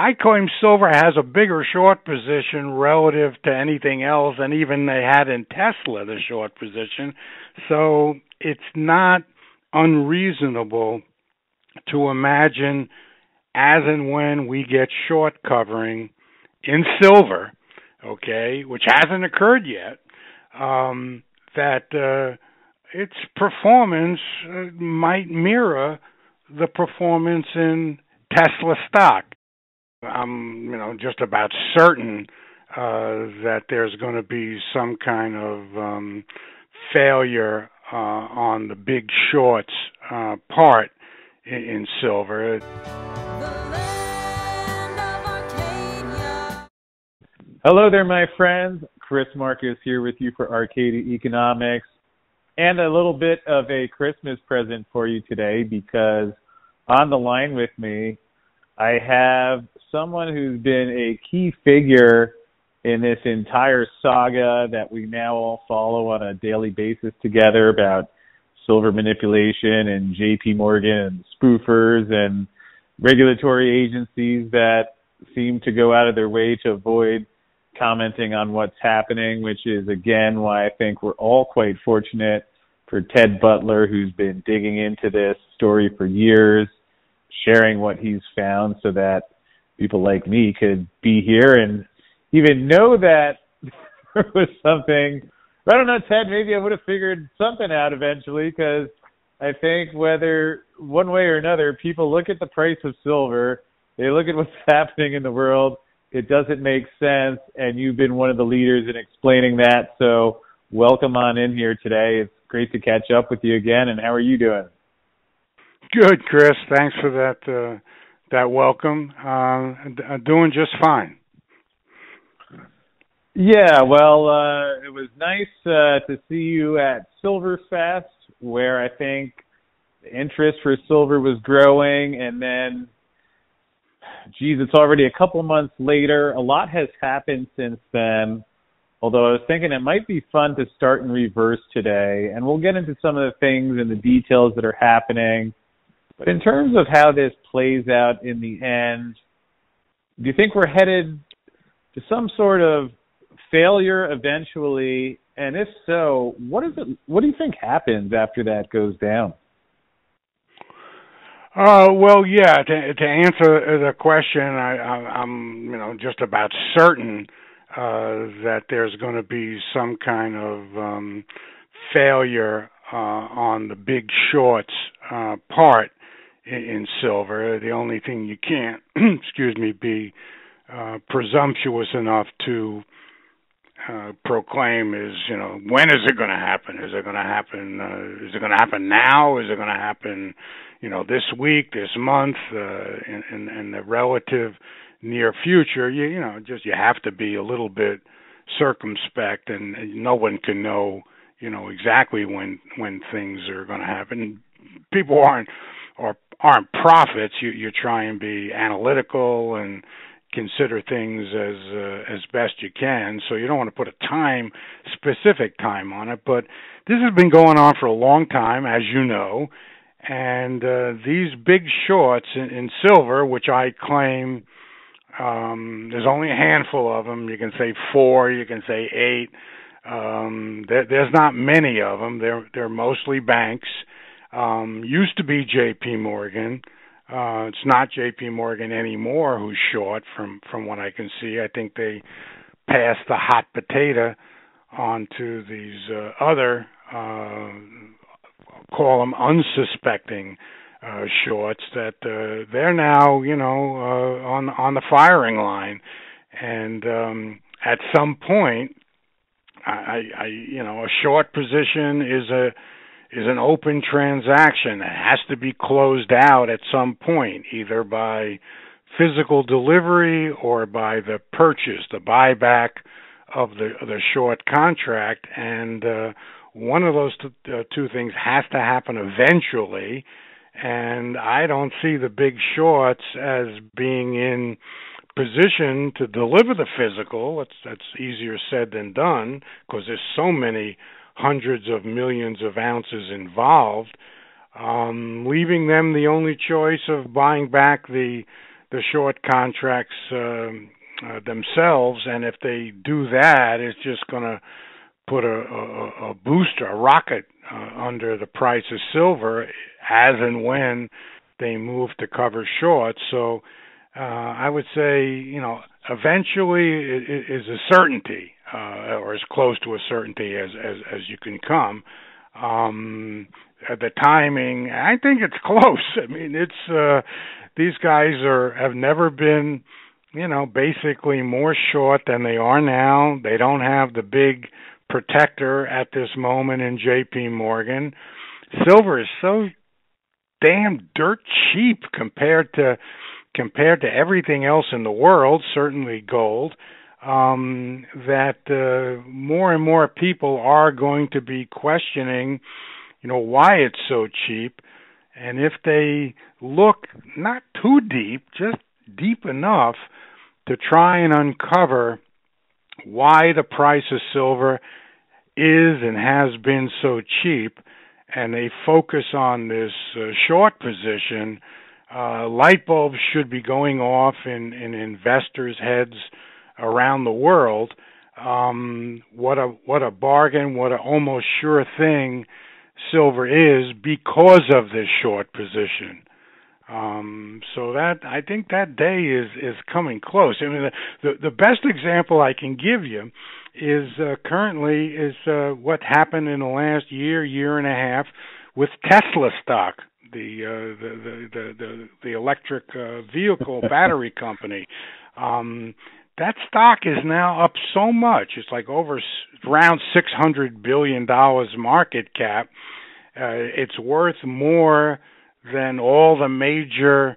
I claim silver has a bigger short position relative to anything else, and even they had in Tesla the short position. So it's not unreasonable to imagine as and when we get short covering in silver, okay, which hasn't occurred yet, um, that uh, its performance uh, might mirror the performance in Tesla stock. I'm, you know, just about certain uh, that there's going to be some kind of um, failure uh, on the big shorts uh, part in, in silver. Hello there, my friends. Chris Marcus here with you for Arcadia Economics and a little bit of a Christmas present for you today because on the line with me, I have someone who's been a key figure in this entire saga that we now all follow on a daily basis together about silver manipulation and JP Morgan and spoofers and regulatory agencies that seem to go out of their way to avoid commenting on what's happening, which is again why I think we're all quite fortunate for Ted Butler, who's been digging into this story for years, sharing what he's found so that people like me could be here and even know that there was something. I don't know, Ted. Maybe I would have figured something out eventually because I think whether one way or another, people look at the price of silver, they look at what's happening in the world, it doesn't make sense, and you've been one of the leaders in explaining that. So, welcome on in here today. It's great to catch up with you again. And how are you doing? Good, Chris. Thanks for that uh, that welcome. Uh, doing just fine. Yeah, well, uh, it was nice uh, to see you at Silverfest, where I think the interest for silver was growing, and then geez, it's already a couple months later. A lot has happened since then. Although I was thinking it might be fun to start in reverse today, and we'll get into some of the things and the details that are happening. But in terms of how this plays out in the end, do you think we're headed to some sort of failure eventually? And if so, what is it? What do you think happens after that goes down? Uh, well, yeah. To to answer the question, I, I, I'm you know just about certain uh, that there's going to be some kind of um, failure uh, on the big shorts uh, part in, silver. The only thing you can't, excuse me, be uh, presumptuous enough to uh, proclaim is, you know, when is it going to happen? Is it going to happen? Uh, is it going to happen now? Is it going to happen, you know, this week, this month, uh, in, in, in the relative near future? You, you know, just you have to be a little bit circumspect, and, and no one can know, you know, exactly when when things are going to happen. People aren't or aren't prophets, You you try and be analytical and consider things as uh, as best you can. So you don't want to put a time specific time on it, but this has been going on for a long time, as you know. And uh, these big shorts in, in silver, which I claim um, there's only a handful of them. You can say four, you can say eight. Um, there, there's not many of them. They're they're mostly banks. Um, used to be J.P. Morgan. Uh, it's not J.P. Morgan anymore who's short, from from what I can see. I think they passed the hot potato on to these uh, other, uh, call them unsuspecting uh, shorts that uh, they're now, you know, uh, on on the firing line, and um, at some point, I, I, you know, a short position is a is an open transaction that has to be closed out at some point, either by physical delivery or by the purchase, the buyback of the the short contract, and uh, one of those t- uh, two things has to happen eventually. And I don't see the big shorts as being in position to deliver the physical. That's that's easier said than done because there's so many hundreds of millions of ounces involved, um, leaving them the only choice of buying back the the short contracts um, uh, themselves, and if they do that, it's just going to put a, a, a booster, a rocket uh, under the price of silver as and when they move to cover short. So uh, I would say, you know, eventually it is a certainty, uh, or as close to a certainty as as, as you can come. Um, the timing, I think it's close. I mean, it's uh, these guys are have never been, you know, basically more short than they are now. They don't have the big protector at this moment in JP Morgan. Silver is so damn dirt cheap compared to compared to everything else in the world, certainly gold, um, that uh, more and more people are going to be questioning, you know, why it's so cheap. And if they look not too deep, just deep enough to try and uncover why the price of silver is and has been so cheap, and they focus on this uh, short position, uh, light bulbs should be going off in, in investors' heads around the world. Um, what a what a bargain! What a almost sure thing silver is because of this short position. Um, so that I think that day is is coming close. I mean, the the, the best example I can give you is uh, currently is uh, what happened in the last year, year and a half with Tesla stock, the uh, the, the the the the electric uh, vehicle battery company. Um, that stock is now up so much; it's like over around six hundred billion dollars market cap. Uh, it's worth more than all the major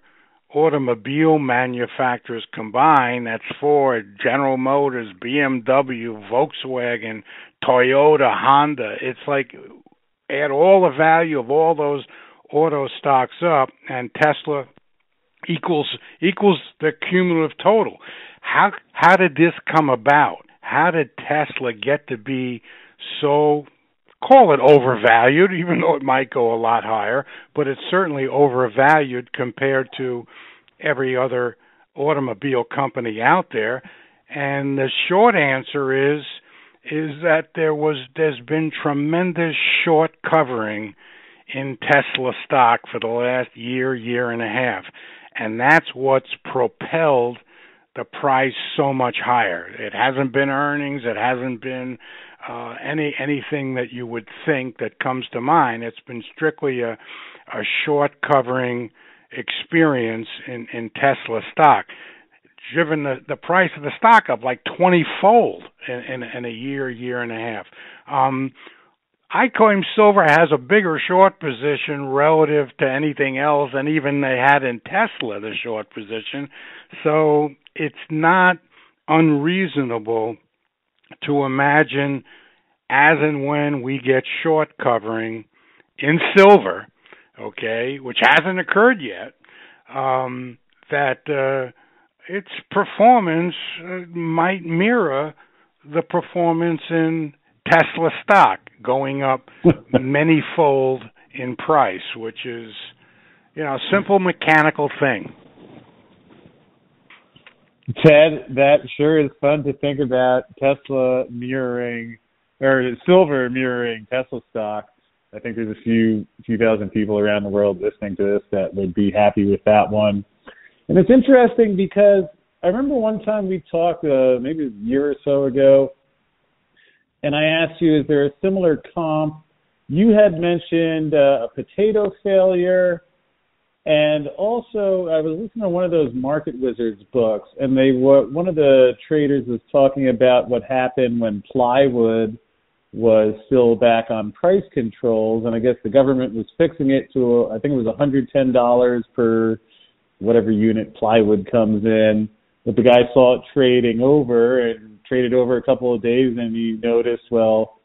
automobile manufacturers combined, that's Ford, General Motors, BMW, Volkswagen, Toyota, Honda. It's like add all the value of all those auto stocks up and Tesla equals equals the cumulative total. How how did this come about? How did Tesla get to be so call it overvalued, even though it might go a lot higher, but it's certainly overvalued compared to every other automobile company out there. And the short answer is is that there was there's been tremendous short covering in Tesla stock for the last year, year and a half. And that's what's propelled the price so much higher. It hasn't been earnings, it hasn't been uh, any anything that you would think that comes to mind. It's been strictly a a short covering experience in in Tesla stock, driven the the price of the stock up like twenty fold in, in in a year year and a half. Um, I claim silver has a bigger short position relative to anything else, and even they had in Tesla the short position. So it's not unreasonable to imagine as and when we get short covering in silver, okay, which hasn't occurred yet, um, that uh, its performance uh, might mirror the performance in Tesla stock, going up many fold in price, which is, you know, a simple mechanical thing. Ted, that sure is fun to think about Tesla mirroring or silver mirroring Tesla stock. I think there's a few few thousand people around the world listening to this that would be happy with that one. And it's interesting because I remember one time we talked, uh, maybe a year or so ago, and I asked you, is there a similar comp? You had mentioned uh, a potato failure and also, I was listening to one of those Market Wizards books, and they were one of the traders was talking about what happened when plywood was still back on price controls, and I guess the government was fixing it to I think it was $110 per whatever unit plywood comes in. But the guy saw it trading over and traded over a couple of days, and he noticed, well,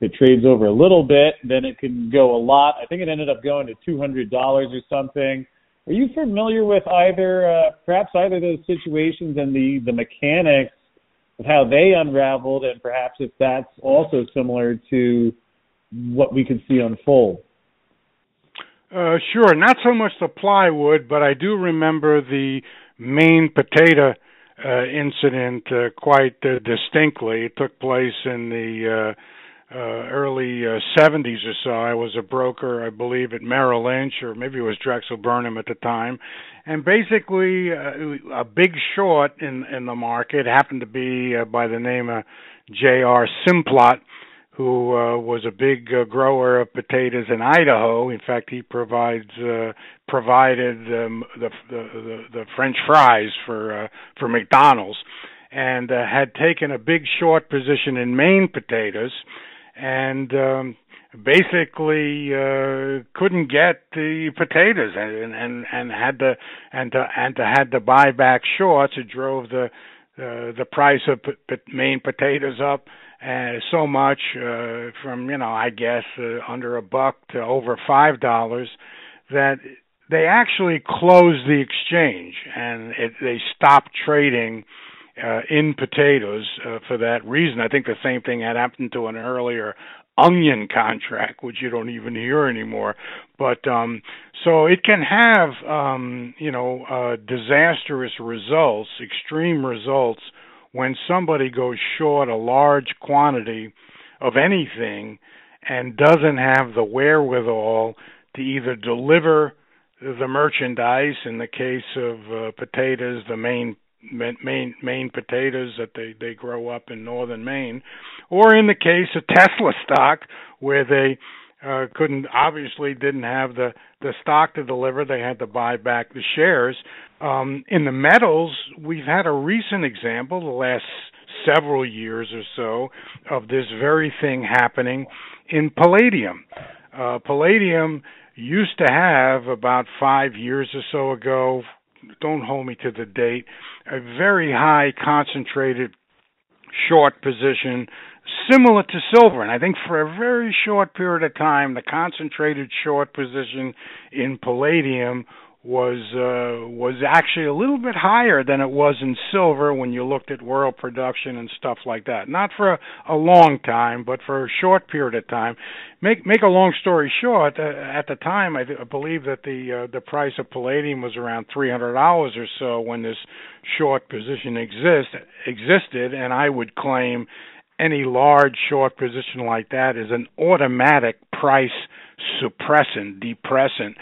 if it trades over a little bit, then it can go a lot. I think it ended up going to two hundred dollars or something. Are you familiar with either, uh, perhaps either those situations and the the mechanics of how they unraveled, and perhaps if that's also similar to what we could see unfold? Uh, sure, not so much the plywood, but I do remember the Maine potato uh, incident uh, quite uh, distinctly. It took place in the uh, uh, early uh, 70s or so. I was a broker, I believe, at Merrill Lynch, or maybe it was Drexel Burnham at the time, and basically uh, a big short in in the market happened to be uh, by the name of J.R. Simplot who uh, was a big uh, grower of potatoes in Idaho. In fact, he provides uh, provided um, the, the, the the French fries for uh, for McDonald's, and uh, had taken a big short position in Maine potatoes, and um, basically uh, couldn't get the potatoes and and and had to and to and to had to buy back shorts. It drove the uh, the price of p- p- Maine potatoes up uh, so much uh, from you know I guess uh, under a buck to over five dollars that they actually closed the exchange and it, they stopped trading uh, in potatoes uh, for that reason. I think the same thing had happened to an earlier onion contract, which you don't even hear anymore. But um, so it can have um, you know uh, disastrous results, extreme results when somebody goes short a large quantity of anything and doesn't have the wherewithal to either deliver the merchandise in the case of uh, potatoes the Maine Maine Maine potatoes that they they grow up in northern Maine or in the case of Tesla stock where they uh, couldn't obviously didn't have the the stock to deliver. They had to buy back the shares. Um, in the metals, we've had a recent example the last several years or so of this very thing happening in palladium. Uh, palladium used to have about five years or so ago. Don't hold me to the date. A very high concentrated short position similar to silver. And I think for a very short period of time, the concentrated short position in palladium was uh, was actually a little bit higher than it was in silver when you looked at world production and stuff like that. Not for a, a long time, but for a short period of time. Make make a long story short, uh, at the time I, th- I believe that the uh, the price of palladium was around three hundred dollars or so when this short position exist existed, and I would claim any large short position like that is an automatic price suppressant, depressant.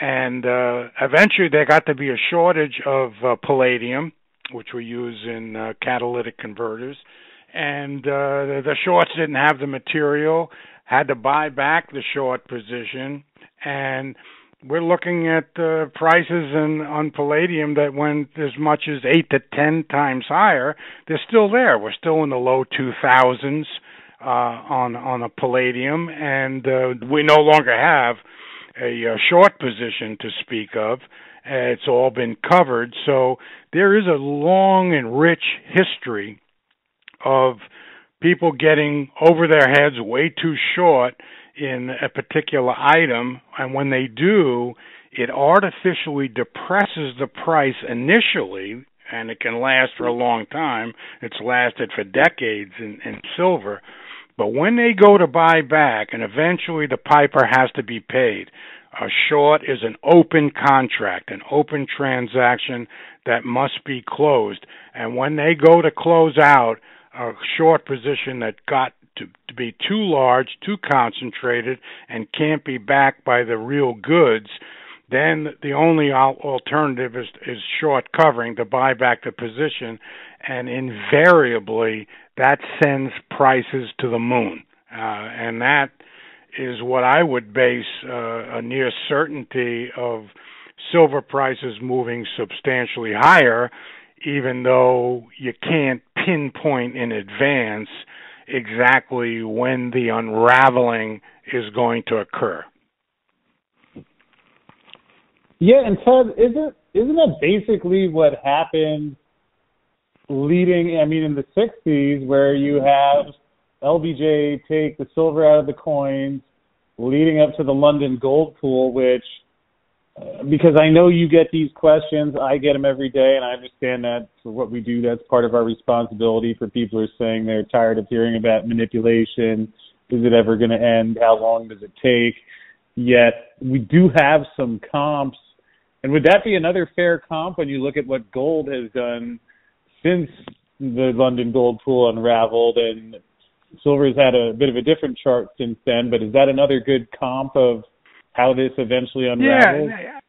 And uh, eventually there got to be a shortage of uh, palladium, which we use in uh, catalytic converters. And uh, the shorts didn't have the material, had to buy back the short position. And we're looking at uh, prices in, on palladium that went as much as eight to ten times higher. They're still there. We're still in the low two thousands uh, on on a palladium, and uh, we no longer have a, a short position to speak of. Uh, it's all been covered, so there is a long and rich history of people getting over their heads way too short in a particular item, and when they do, it artificially depresses the price initially, and it can last for a long time. It's lasted for decades in, in silver. But when they go to buy back, and eventually the piper has to be paid, a short is an open contract, an open transaction that must be closed. And when they go to close out a short position that got to, to be too large, too concentrated, and can't be backed by the real goods, then the only alternative is, is short covering to buy back the position, and invariably that sends prices to the moon. Uh, and that is what I would base uh, a near certainty of silver prices moving substantially higher, even though you can't pinpoint in advance exactly when the unraveling is going to occur. Yeah, and Ted, isn't isn't that basically what happened leading I mean in the sixties where you have LBJ take the silver out of the coins leading up to the London gold pool, which uh, because I know you get these questions. I get them every day, and I understand that for what we do, that's part of our responsibility for people who are saying they're tired of hearing about manipulation. Is it ever going to end? How long does it take? Yet we do have some comps, And would that be another fair comp when you look at what gold has done since the London gold pool unraveled and silver's had a bit of a different chart since then, but is that another good comp of how this eventually unravels? Yeah,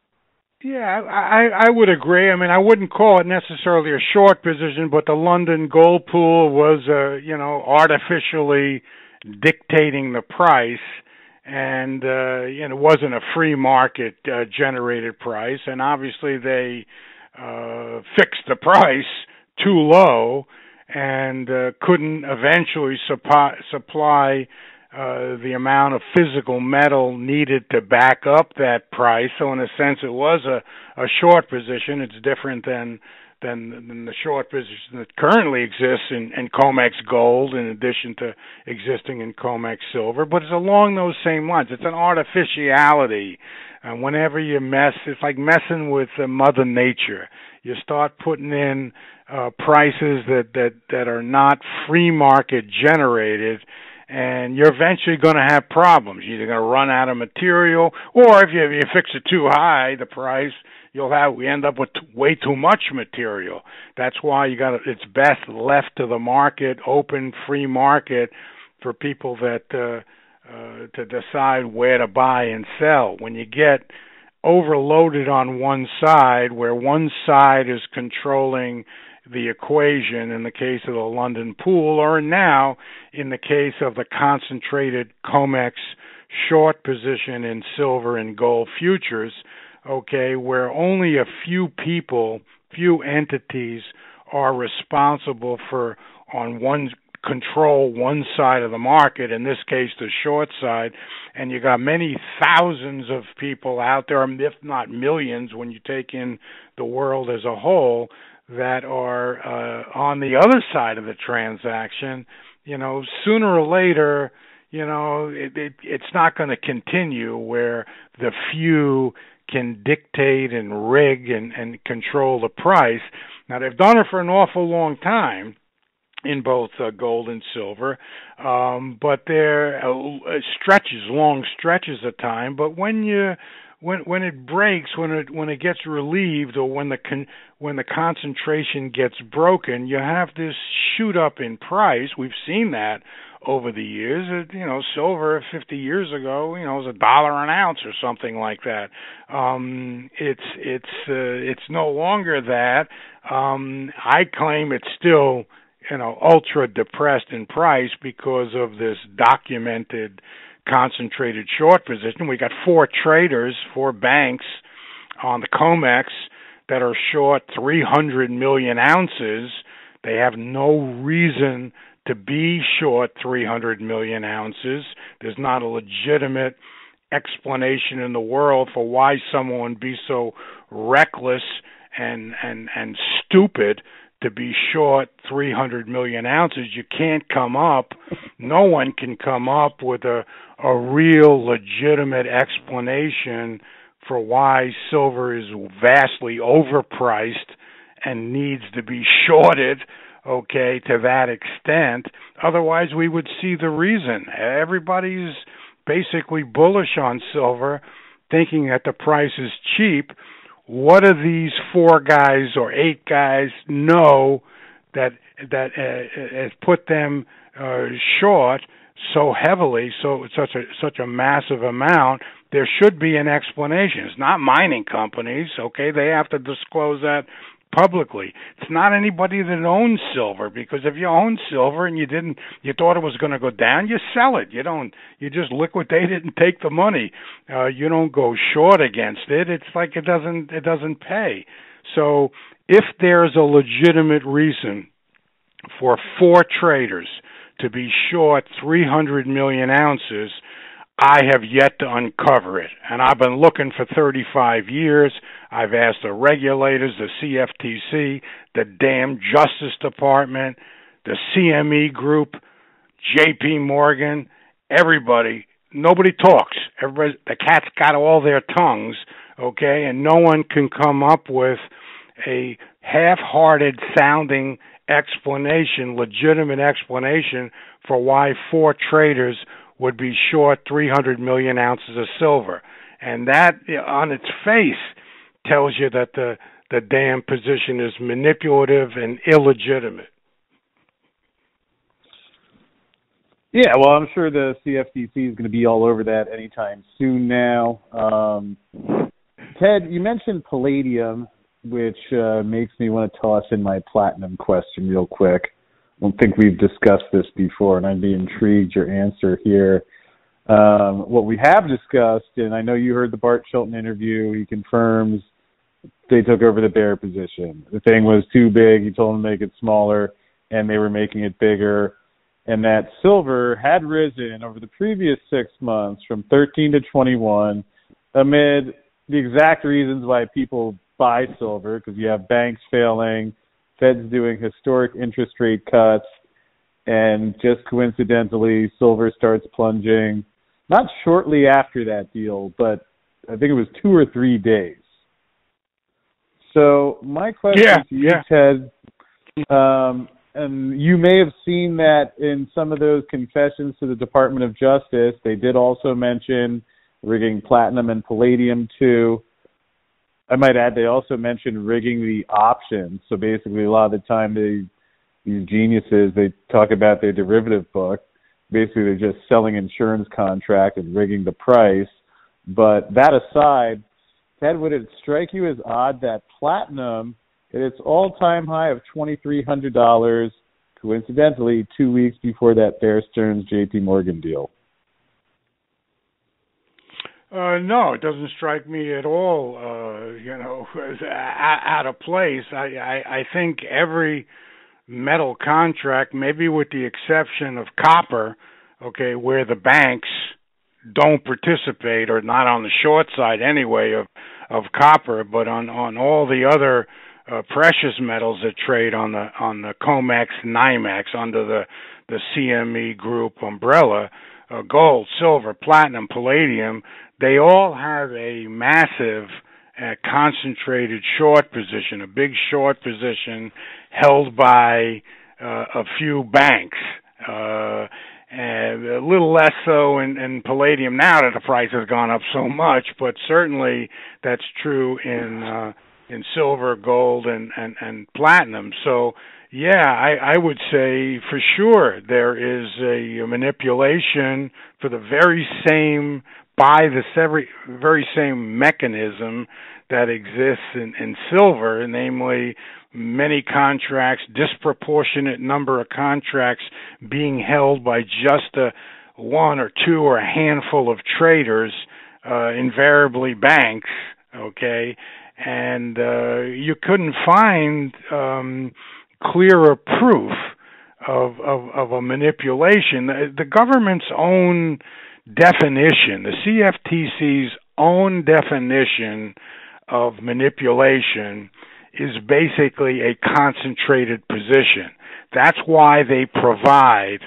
yeah, I I would agree. I mean, I wouldn't call it necessarily a short position, but the London gold pool was uh, you know, artificially dictating the price and uh you know, it wasn't a free market uh, generated price and obviously they uh fixed the price too low and uh, couldn't eventually supply, supply uh, the amount of physical metal needed to back up that price. So in a sense, it was a, a short position. It's different than than, than the short position that currently exists in, in COMEX gold, in addition to existing in COMEX silver. But it's along those same lines. It's an artificiality. And whenever you mess, it's like messing with uh, Mother Nature. You start putting in uh, prices that that that are not free market generated and you're eventually going to have problems. You're either going to run out of material, or if you, if you fix it too high, the price, you'll have we end up with way too much material. That's why you got it's best left to the market, open free market for people that uh, uh, to decide where to buy and sell. When you get overloaded on one side, where one side is controlling the equation in the case of the London pool, or now in the case of the concentrated COMEX short position in silver and gold futures, okay, where only a few people, few entities are responsible for on one control one side of the market, in this case the short side, and you got many thousands of people out there, if not millions, when you take in the world as a whole, that are uh, on the other side of the transaction, you know, sooner or later, you know, it, it it's not going to continue where the few can dictate and rig and, and control the price. Now they've done it for an awful long time in both uh, gold and silver, um, but there uh, stretches, long stretches of time. But when you when when it breaks, when it when it gets relieved, or when the con, when the concentration gets broken, you have this shoot up in price. We've seen that over the years. Uh, you know, silver 50 years ago, you know, was a dollar an ounce or something like that. Um, it's it's uh, it's no longer that. Um, I claim it's still you know ultra depressed in price because of this documented concentrated short position. We got four traders, four banks on the COMEX that are short 300 million ounces. They have no reason to be short 300 million ounces. There's not a legitimate explanation in the world for why someone would be so reckless and and and stupid to be short 300 million ounces. You can't come up, no one can come up with a, a real legitimate explanation for why silver is vastly overpriced and needs to be shorted okay to that extent otherwise we would see the reason everybody's basically bullish on silver thinking that the price is cheap what do these four guys or eight guys know that that uh, has put them uh, short so heavily, so such a such a massive amount? There should be an explanation. It's not mining companies, okay? They have to disclose that publicly. It's not anybody that owns silver because if you own silver and you didn't you thought it was going to go down, you sell it. You don't you just liquidate it and take the money. Uh you don't go short against it. It's like it doesn't it doesn't pay. So if there's a legitimate reason for four traders to be short 300 million ounces, I have yet to uncover it. And I've been looking for 35 years. I've asked the regulators, the CFTC, the damn Justice Department, the CME Group, JP Morgan, everybody. Nobody talks. Everybody, the cat's got all their tongues, okay, and no one can come up with a half-hearted sounding explanation, legitimate explanation for why four traders would be short 300 million ounces of silver. And that, on its face, tells you that the the damn position is manipulative and illegitimate. Yeah, well, I'm sure the CFTC is going to be all over that anytime soon now. Um, Ted, you mentioned palladium, which uh, makes me want to toss in my platinum question real quick. I don't think we've discussed this before, and I'd be intrigued your answer here. Um, what we have discussed, and I know you heard the Bart Chilton interview, he confirms they took over the bear position. The thing was too big. He told them to make it smaller, and they were making it bigger. And that silver had risen over the previous six months from 13 to 21 amid the exact reasons why people buy silver because you have banks failing, Fed's doing historic interest rate cuts, and just coincidentally, silver starts plunging not shortly after that deal, but I think it was two or three days. So my question yeah, to you, yeah. Ted, um, and you may have seen that in some of those confessions to the Department of Justice. They did also mention rigging platinum and palladium too. I might add they also mentioned rigging the options. So basically, a lot of the time, they these geniuses they talk about their derivative book. Basically, they're just selling insurance contract and rigging the price. But that aside, Ted, would it strike you as odd that platinum at its all-time high of $2,300, coincidentally, two weeks before that Bear Stearns J.P. Morgan deal? Uh, no, it doesn't strike me at all. Uh, you know, out of place. I, I I think every metal contract, maybe with the exception of copper, okay, where the banks don't participate or not on the short side anyway of of copper, but on on all the other uh, precious metals that trade on the on the COMEX NYMEX under the the CME Group umbrella, uh, gold, silver, platinum, palladium, they all have a massive uh, concentrated short position, a big short position held by uh, a few banks. Uh, and a little less so in, in palladium now that the price has gone up so much, but certainly that's true in uh, in silver, gold, and and and platinum. So yeah, I, I would say for sure there is a, manipulation for the very same by the very very same mechanism that exists in, in silver, namely many contracts, disproportionate number of contracts being held by just a one or two or a handful of traders, uh, invariably banks, okay, and uh, you couldn't find um, clearer proof of, of, of a manipulation. The, the government's own definition, the CFTC's own definition of manipulation is basically a concentrated position. That's why they provide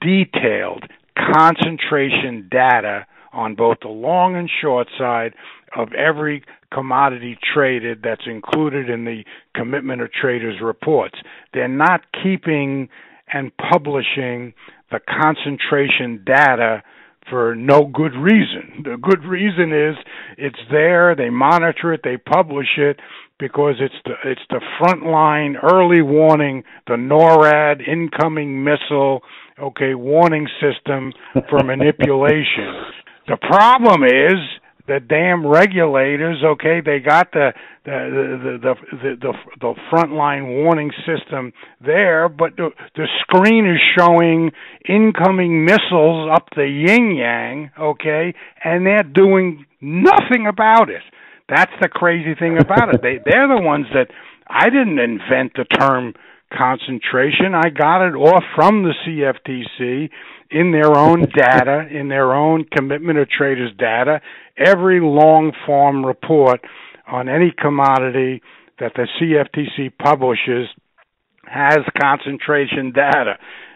detailed concentration data on both the long and short side of every commodity traded that's included in the commitment of traders reports. They're not keeping and publishing the concentration data for no good reason. The good reason is it's there, they monitor it, they publish it because it's the it's the frontline early warning, the NORAD incoming missile, okay, warning system for manipulation. the problem is the damn regulators, okay, they got the the the the the, the, the frontline warning system there, but the, the screen is showing incoming missiles up the yin yang, okay, and they're doing nothing about it. That's the crazy thing about it. They they're the ones that I didn't invent the term concentration. I got it off from the CFTC in their own data, in their own commitment of traders data, every long form report on any commodity that the CFTC publishes has concentration data.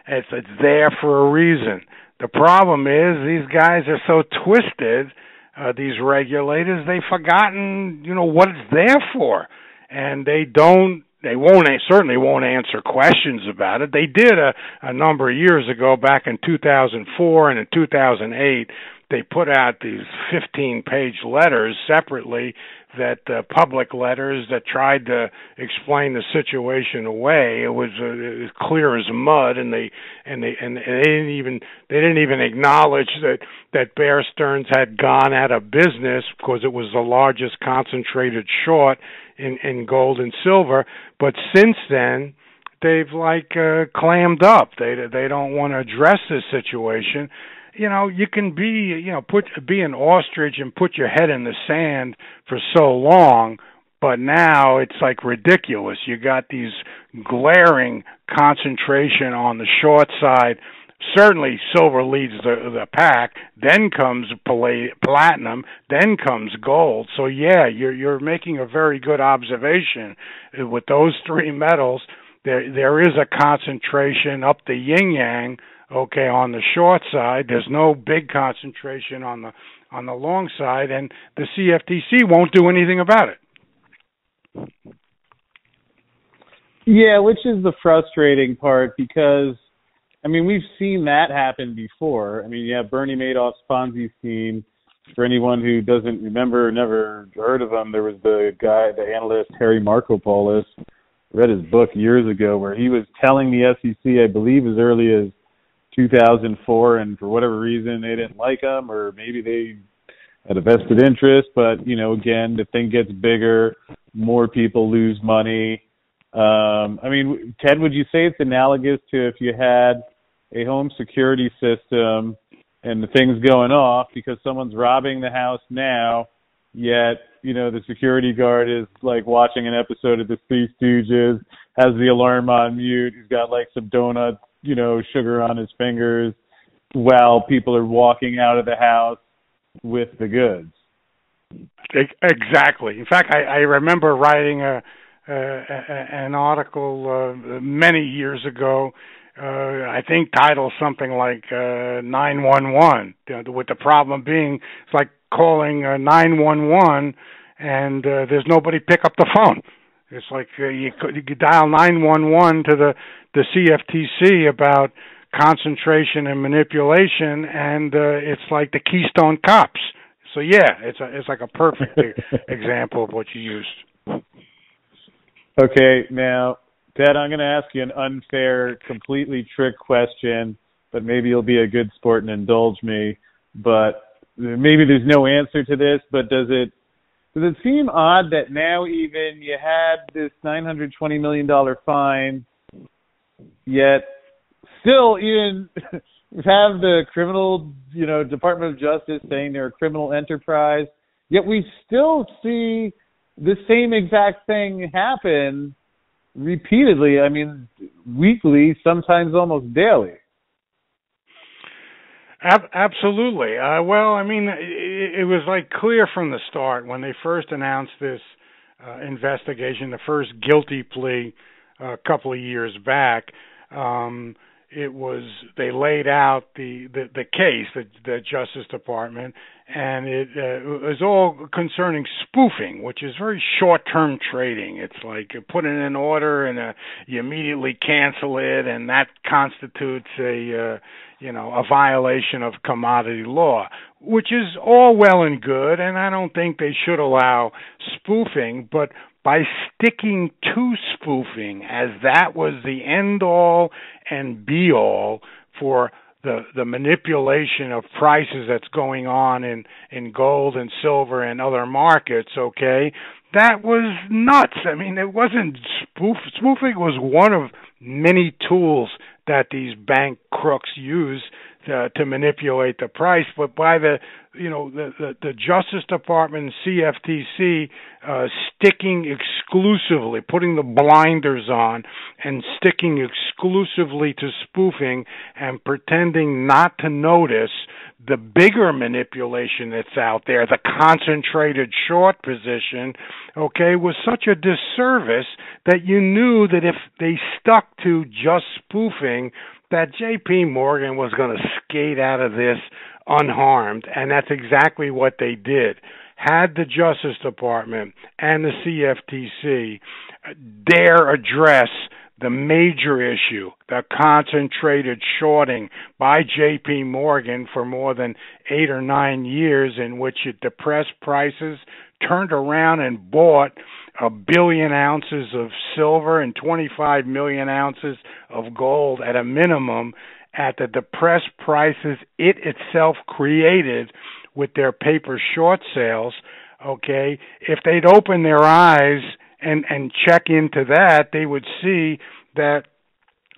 It's, it's there for a reason. The problem is these guys are so twisted, uh, these regulators, they've forgotten, you know, what it's there for. And they don't they won't certainly won't answer questions about it. They did a, a number of years ago, back in 2004 and in 2008. they put out these 15 page letters separately that uh, public letters that tried to explain the situation away it was uh, as clear as mud and they and they and they didn't even they didn't even acknowledge that that Bear Stearns had gone out of business because it was the largest concentrated short in in gold and silver but since then they've like uh, clammed up. They they don't want to address this situation. You know, you can be you know put be an ostrich and put your head in the sand for so long, but now it's like ridiculous. You got these glaring concentration on the short side. Certainly, silver leads the the pack. Then comes platinum. Then comes gold. So yeah, you're you're making a very good observation with those three metals there there is a concentration up the yin yang okay on the short side there's no big concentration on the on the long side and the CFTC won't do anything about it. Yeah which is the frustrating part because I mean we've seen that happen before. I mean you have Bernie Madoff's Ponzi scheme for anyone who doesn't remember never heard of him there was the guy the analyst Harry Markopolos read his book years ago where he was telling the SEC, I believe, as early as 2004, and for whatever reason they didn't like him, or maybe they had a vested interest. But you know, again, the thing gets bigger, more people lose money. Um, I mean, Ted, would you say it's analogous to if you had a home security system and the thing's going off because someone's robbing the house now, yet you know, the security guard is like watching an episode of the Three Stooges, has the alarm on mute, he's got like some donuts, you know, sugar on his fingers, while people are walking out of the house with the goods. Exactly. In fact, I, I remember writing a, a, an article uh, many years ago. Uh, I think titled something like uh, 911. With the problem being, it's like calling uh, 911 and uh, there's nobody pick up the phone. It's like uh, you, you dial 911 to the the CFTC about concentration and manipulation, and uh, it's like the Keystone Cops. So yeah, it's a, it's like a perfect example of what you used. Okay, now, Ted, I'm going to ask you an unfair, completely trick question, but maybe you'll be a good sport and indulge me. But maybe there's no answer to this, but does it does it seem odd that now even you had this $920 million fine, yet still even have the criminal, you know, Department of Justice saying they're a criminal enterprise, yet we still see the same exact thing happen repeatedly. I mean, weekly, sometimes almost daily. Ab- absolutely. Uh, well, I mean, it, it was like clear from the start when they first announced this uh, investigation, the first guilty plea uh, a couple of years back. Um, it was they laid out the the, the case, the, the Justice Department, and it uh, was all concerning spoofing, which is very short-term trading. It's like you put in an order and uh, you immediately cancel it, and that constitutes a uh, you know a violation of commodity law, which is all well and good, and I don't think they should allow spoofing, but by sticking to spoofing as that was the end all and be all for the the manipulation of prices that's going on in in gold and silver and other markets okay? That was nuts. I mean it wasn't spoof spoofing was one of many tools that these bank crooks use to, to manipulate the price but by the you know the the, the Justice Department CFTC uh, sticking exclusively, putting the blinders on, and sticking exclusively to spoofing and pretending not to notice the bigger manipulation that's out there, the concentrated short position, okay, was such a disservice that you knew that if they stuck to just spoofing, that JP Morgan was going to skate out of this unharmed, and that's exactly what they did. Had the Justice Department and the CFTC uh, dare address the major issue, the concentrated shorting by JP Morgan for more than eight or nine years, in which it depressed prices, turned around and bought a billion ounces of silver and 25 million ounces of gold at a minimum at the depressed prices it itself created with their paper short sales okay? If they'd open their eyes and and check into that they would see that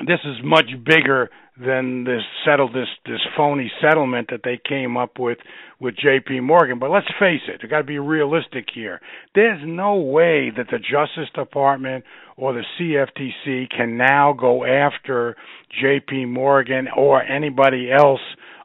this is much bigger than this settle this this phony settlement that they came up with with JP Morgan. But let's face it, we got to be realistic here. There's no way that the Justice Department or the CFTC can now go after JP Morgan or anybody else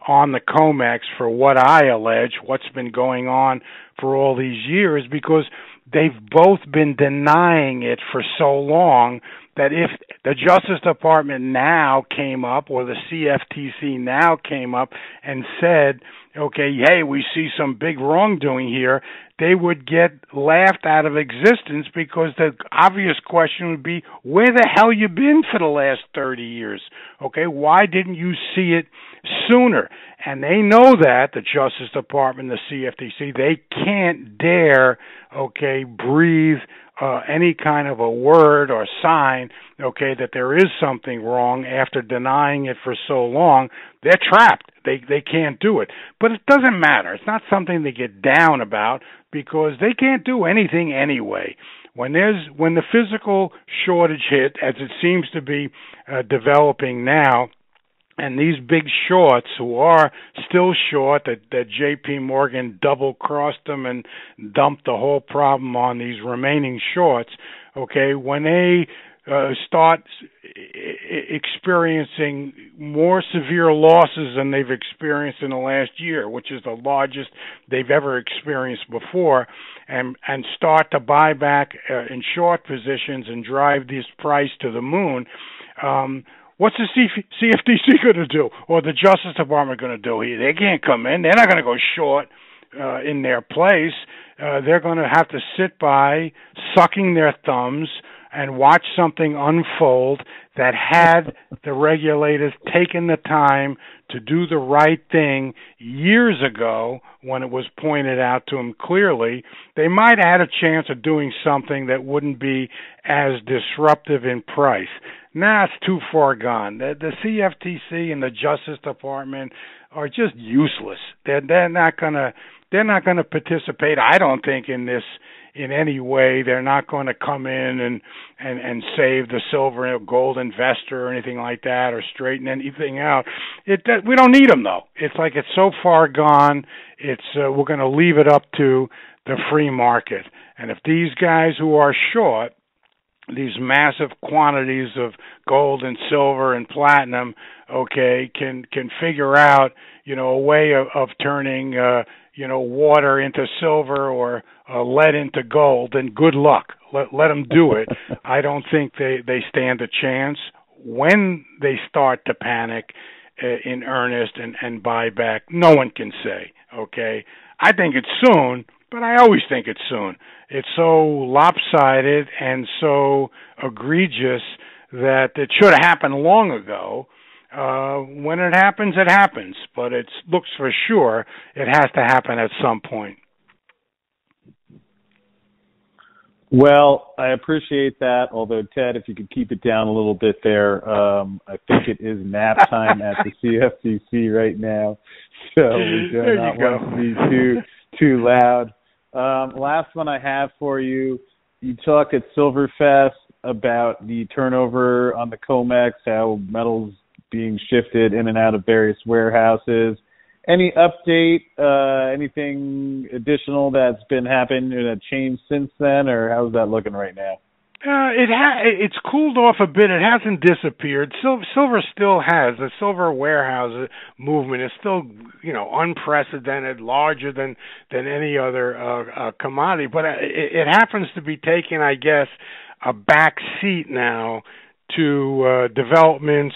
on the COMEX for what I allege, what's been going on for all these years because they've both been denying it for so long that if the Justice Department now came up or the CFTC now came up and said, okay, hey, we see some big wrongdoing here, they would get laughed out of existence because the obvious question would be, where the hell you been for the last 30 years? Okay, why didn't you see it sooner? And they know that, the Justice Department, the CFTC, they can't dare, okay, breathe uh, any kind of a word or sign, okay, that there is something wrong after denying it for so long, they're trapped. They they can't do it. But it doesn't matter. It's not something they get down about because they can't do anything anyway. When there's when the physical shortage hit, as it seems to be uh, developing now, and these big shorts who are still short that that JP Morgan double crossed them and dumped the whole problem on these remaining shorts okay when they uh, start experiencing more severe losses than they've experienced in the last year, which is the largest they've ever experienced before, and and start to buy back uh, in short positions and drive this price to the moon. Um, What's the CFTC going to do, or the Justice Department going to do? Here? They can't come in. They're not going to go short uh, in their place. Uh, they're going to have to sit by, sucking their thumbs, and watch something unfold that had the regulators taken the time to do the right thing years ago when it was pointed out to them clearly, they might have had a chance of doing something that wouldn't be as disruptive in price. Now it's too far gone. The, the CFTC and the Justice Department are just useless. They're they're not gonna they're not gonna participate. I don't think in this in any way. They're not going to come in and and and save the silver and gold investor or anything like that, or straighten anything out. It that, we don't need them though. It's like it's so far gone. It's uh, we're going to leave it up to the free market. And if these guys who are short these massive quantities of gold and silver and platinum okay can can figure out you know a way of, of turning uh you know water into silver or uh, lead into gold, then good luck. Let let them do it. I don't think they they stand a chance. When they start to panic uh, in earnest and and buy back, no one can say. Okay, I think it's soon, but I always think it's soon. It's so lopsided and so egregious that it should have happened long ago uh, when it happens, it happens, but it looks for sure it has to happen at some point. Well, I appreciate that. Although Ted, if you could keep it down a little bit there, um, I think it is nap time at the CFTC right now, so we do there not want to be too too loud. Um, last one I have for you. You talk at Silverfest about the turnover on the COMEX, how metals being shifted in and out of various warehouses. Any update? Uh, anything additional that's been happening a changed since then, or how's that looking right now? Uh, it ha- it's cooled off a bit. It hasn't disappeared. Silver, silver still has the silver warehouse movement is still, you know, unprecedented, larger than than any other uh, uh, commodity. But uh, it, it happens to be taking, I guess, a back seat now to uh, developments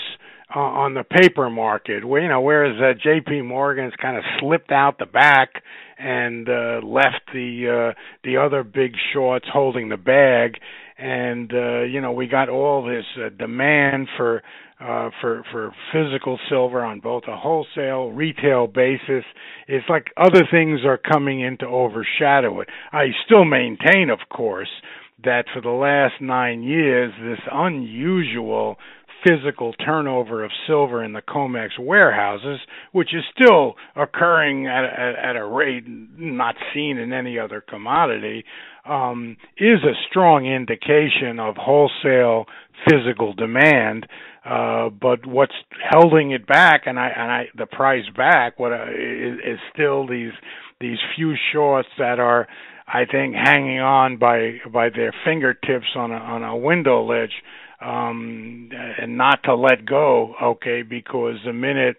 uh, on the paper market. Where you know, whereas uh, J.P. Morgan's kind of slipped out the back and uh, left the uh, the other big shorts holding the bag, and uh, you know we got all this uh, demand for uh, for for physical silver on both a wholesale retail basis. It's like other things are coming in to overshadow it. I still maintain, of course, that for the last nine years, this unusual physical turnover of silver in the COMEX warehouses, which is still occurring at, at, at a rate not seen in any other commodity, um, is a strong indication of wholesale physical demand. Uh, but what's holding it back, and I and I the price back, what uh, is, is still these these few shorts that are, I think, hanging on by by their fingertips on a on a window ledge um, and not to let go, okay, because the minute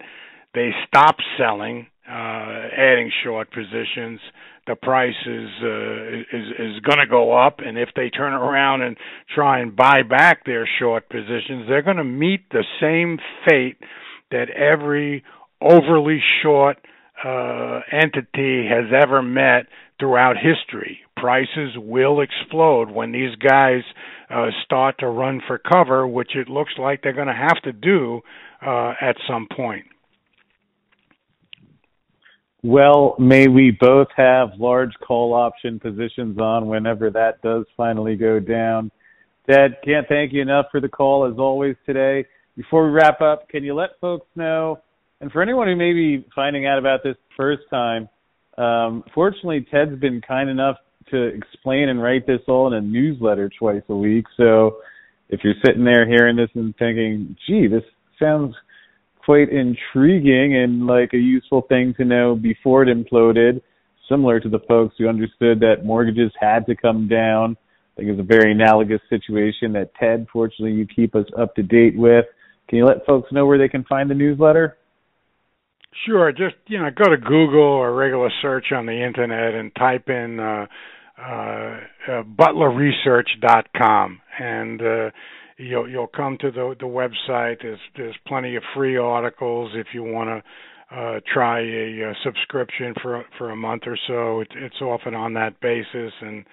they stop selling, uh, adding short positions, the price is uh, is is going to go up, and if they turn around and try and buy back their short positions, they're going to meet the same fate that every overly short uh, entity has ever met throughout history. Prices will explode when these guys uh, start to run for cover, which it looks like they're going to have to do uh, at some point. Well, may we both have large call option positions on whenever that does finally go down. Ted, can't thank you enough for the call as always today. Before we wrap up, can you let folks know, and for anyone who may be finding out about this first time, um, fortunately, Ted's been kind enough to explain and write this all in a newsletter twice a week. So if you're sitting there hearing this and thinking, gee, this sounds quite intriguing and like a useful thing to know before it imploded, similar to the folks who understood that mortgages had to come down. I think it's a very analogous situation that Ted, fortunately, you keep us up to date with. Can you let folks know where they can find the newsletter? Sure. Just you know, go to Google or regular search on the internet and type in uh, uh, butlerresearch.com, and uh, you'll you'll come to the the website. There's there's plenty of free articles if you want to uh, try a, a subscription for for a month or so. It, it's often on that basis, and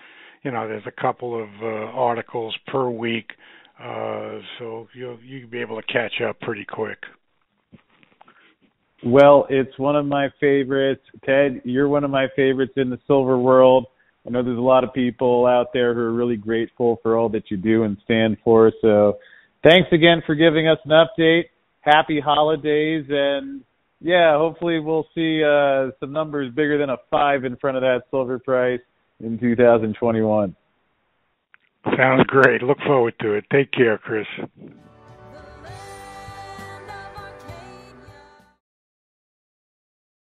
you know there's a couple of uh, articles per week, uh, so you'll you'll be able to catch up pretty quick. Well, it's one of my favorites. Ted, you're one of my favorites in the silver world. I know there's a lot of people out there who are really grateful for all that you do and stand for. So thanks again for giving us an update. Happy holidays and yeah, hopefully we'll see uh, some numbers bigger than a five in front of that silver price in 2021. Sounds great. Look forward to it. Take care, Chris.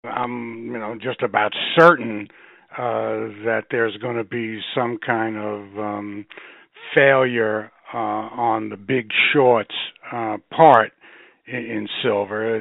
I'm, you know, just about certain uh, that there's going to be some kind of um, failure uh, on the big shorts uh, part in, in silver.